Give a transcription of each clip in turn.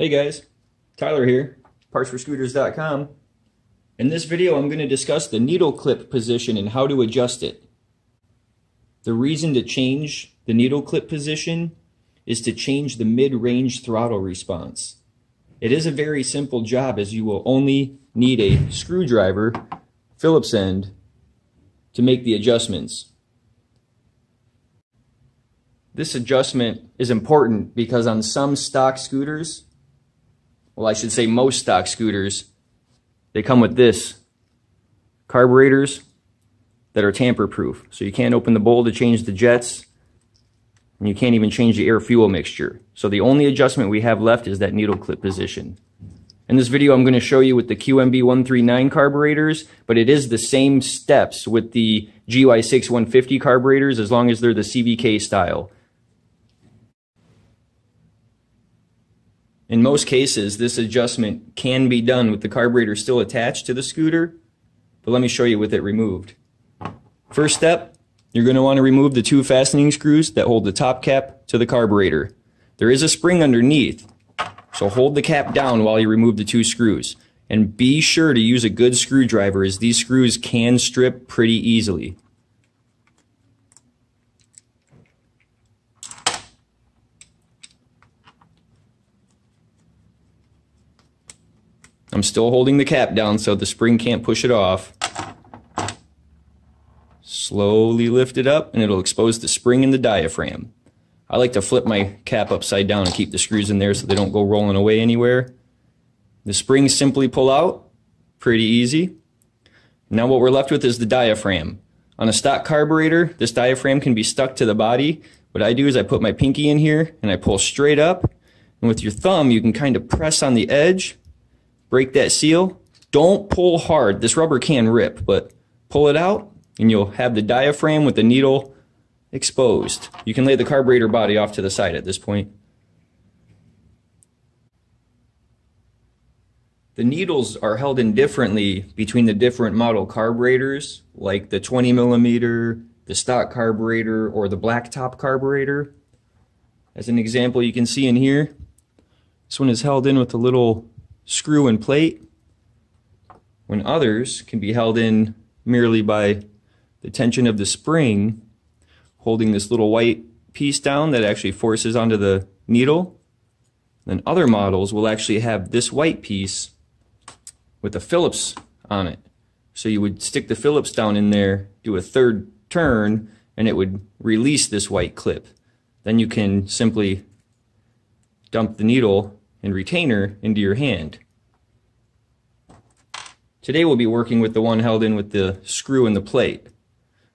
Hey guys, Tyler here, partsforscooters.com. In this video I'm going to discuss the needle clip position and how to adjust it. The reason to change the needle clip position is to change the mid-range throttle response. It is a very simple job as you will only need a screwdriver, Phillips end, to make the adjustments. This adjustment is important because on some stock scooters, well I should say most stock scooters, they come with this, carburetors that are tamper proof. So you can't open the bowl to change the jets, and you can't even change the air fuel mixture. So the only adjustment we have left is that needle clip position. In this video, I'm going to show you with the QMB139 carburetors, but it is the same steps with the GY6 150 carburetors as long as they're the CVK style. In most cases, this adjustment can be done with the carburetor still attached to the scooter, but let me show you with it removed. First step, you're going to want to remove the two fastening screws that hold the top cap to the carburetor. There is a spring underneath, so hold the cap down while you remove the two screws. And be sure to use a good screwdriver as these screws can strip pretty easily. I'm still holding the cap down so the spring can't push it off. Slowly lift it up and it'll expose the spring and the diaphragm. I like to flip my cap upside down and keep the screws in there so they don't go rolling away anywhere. The springs simply pull out, pretty easy. Now what we're left with is the diaphragm. On a stock carburetor, this diaphragm can be stuck to the body. What I do is I put my pinky in here and I pull straight up. And with your thumb, you can kind of press on the edge, break that seal. Don't pull hard. This rubber can rip, but pull it out and you'll have the diaphragm with the needle exposed. You can lay the carburetor body off to the side at this point. The needles are held in differently between the different model carburetors, like the 20 millimeter, the stock carburetor, or the blacktop carburetor. As an example, you can see in here, this one is held in with a little screw and plate, when others can be held in merely by the tension of the spring holding this little white piece down that actually forces onto the needle. Then other models will actually have this white piece with a Phillips on it. So you would stick the Phillips down in there, do a third turn, and it would release this white clip. Then you can simply dump the needle and retainer into your hand. Today we'll be working with the one held in with the screw and the plate.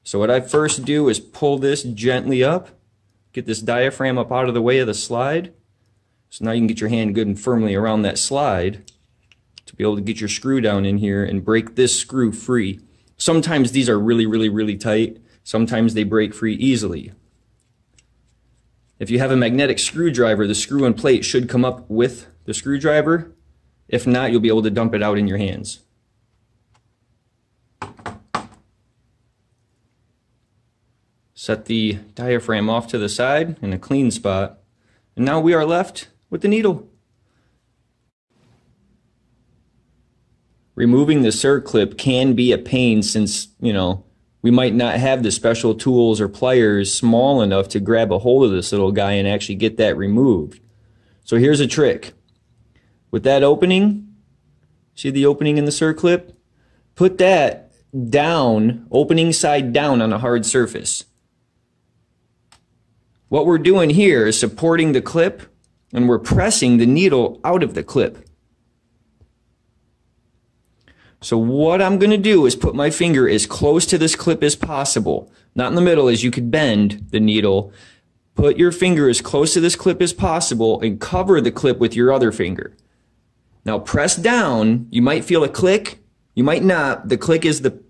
So what I first do is pull this gently up, get this diaphragm up out of the way of the slide. So now you can get your hand good and firmly around that slide to be able to get your screw down in here and break this screw free. Sometimes these are really, really, really tight. Sometimes they break free easily. If you have a magnetic screwdriver, the screw and plate should come up with the screwdriver. If not, you'll be able to dump it out in your hands. Set the diaphragm off to the side in a clean spot. And now we are left with the needle. Removing the circlip can be a pain since, you know, we might not have the special tools or pliers small enough to grab a hold of this little guy and actually get that removed. So here's a trick. With that opening, see the opening in the circlip? Put that down, opening side down on a hard surface. What we're doing here is supporting the clip and we're pressing the needle out of the clip. So what I'm going to do is put my finger as close to this clip as possible. Not in the middle as you could bend the needle. Put your finger as close to this clip as possible and cover the clip with your other finger. Now press down. You might feel a click. You might not. The click is the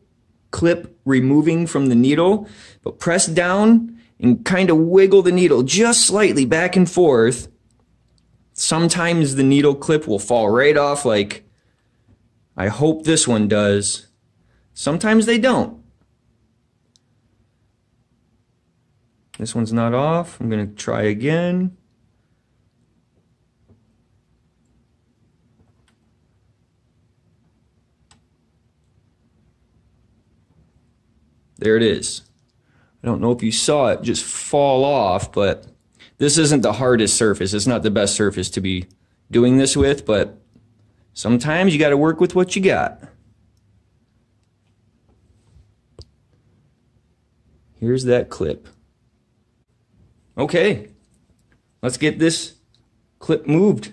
clip removing from the needle. But press down and kind of wiggle the needle just slightly back and forth. Sometimes the needle clip will fall right off like I hope this one does. Sometimes they don't. This one's not off. I'm going to try again. There it is. I don't know if you saw it just fall off, but this isn't the hardest surface. It's not the best surface to be doing this with, but sometimes you got to work with what you got. Here's that clip. Okay, let's get this clip moved.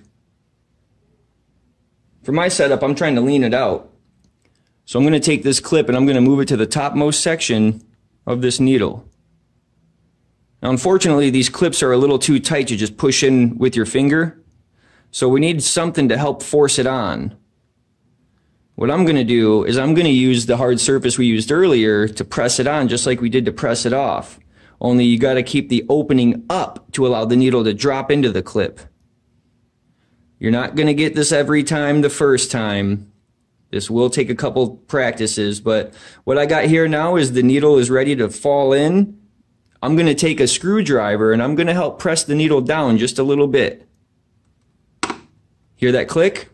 For my setup, I'm trying to lean it out. So I'm going to take this clip and I'm going to move it to the topmost section of this needle. Now, unfortunately, these clips are a little too tight to just push in with your finger. So we need something to help force it on. What I'm going to do is I'm going to use the hard surface we used earlier to press it on just like we did to press it off. Only you got to keep the opening up to allow the needle to drop into the clip. You're not going to get this every time the first time. This will take a couple practices, but what I got here now is the needle is ready to fall in. I'm going to take a screwdriver and I'm going to help press the needle down just a little bit. Hear that click?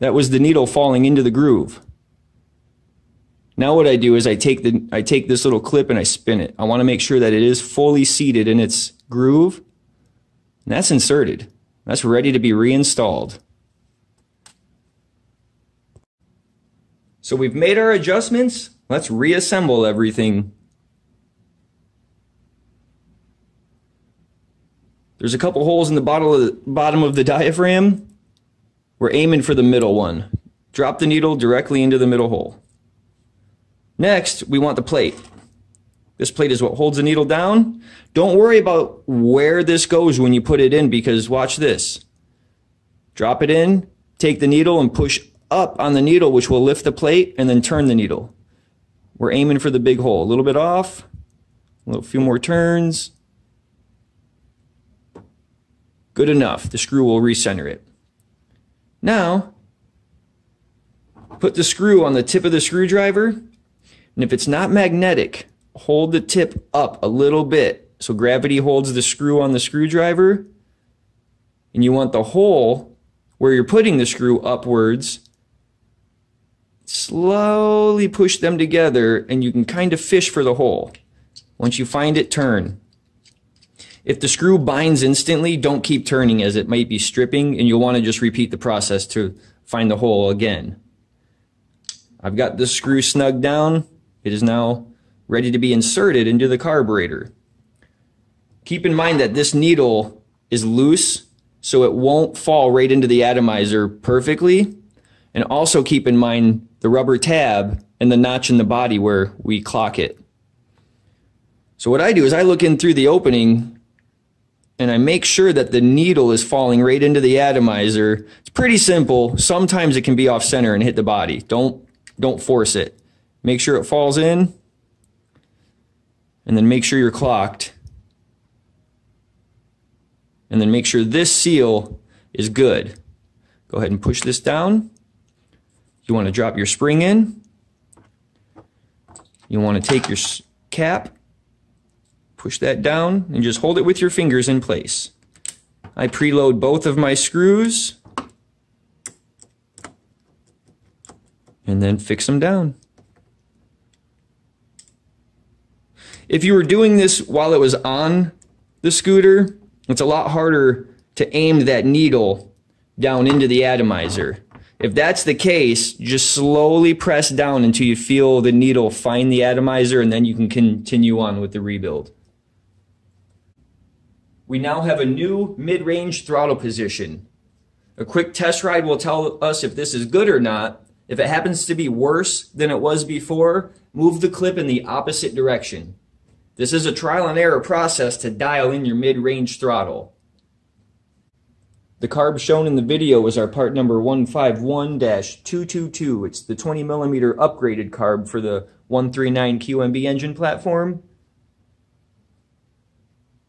That was the needle falling into the groove. Now what I do is I take the I take this little clip and I spin it. I want to make sure that it is fully seated in its groove and that's inserted. That's ready to be reinstalled. So we've made our adjustments. Let's reassemble everything. There's a couple holes in the bottom of the, bottom of the diaphragm. We're aiming for the middle one. Drop the needle directly into the middle hole. Next, we want the plate. This plate is what holds the needle down. Don't worry about where this goes when you put it in because watch this. Drop it in, take the needle and push up on the needle, which will lift the plate and then turn the needle. We're aiming for the big hole. A little bit off, a little few more turns. Good enough. The screw will recenter it. Now, put the screw on the tip of the screwdriver, and if it's not magnetic, hold the tip up a little bit so gravity holds the screw on the screwdriver and you want the hole where you're putting the screw upwards slowly push them together and you can kind of fish for the hole once you find it turn if the screw binds instantly don't keep turning as it might be stripping and you'll want to just repeat the process to find the hole again I've got the screw snug down it is now ready to be inserted into the carburetor. Keep in mind that this needle is loose, so it won't fall right into the atomizer perfectly. And also keep in mind the rubber tab and the notch in the body where we clock it. So what I do is I look in through the opening and I make sure that the needle is falling right into the atomizer. It's pretty simple. Sometimes it can be off center and hit the body. Don't, don't force it. Make sure it falls in and then make sure you're clocked. And then make sure this seal is good. Go ahead and push this down. You want to drop your spring in. You want to take your cap, push that down, and just hold it with your fingers in place. I preload both of my screws and then fix them down. If you were doing this while it was on the scooter, it's a lot harder to aim that needle down into the atomizer. If that's the case, just slowly press down until you feel the needle find the atomizer and then you can continue on with the rebuild. We now have a new mid-range throttle position. A quick test ride will tell us if this is good or not. If it happens to be worse than it was before, move the clip in the opposite direction. This is a trial and error process to dial in your mid-range throttle. The carb shown in the video is our part number 151-222. It's the 20 millimeter upgraded carb for the 139 QMB engine platform.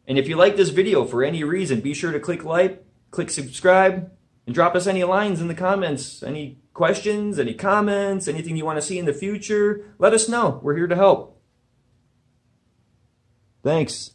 And if you like this video for any reason, be sure to click like, click subscribe, and drop us any lines in the comments. Any questions, any comments, anything you want to see in the future, let us know. We're here to help. Thanks.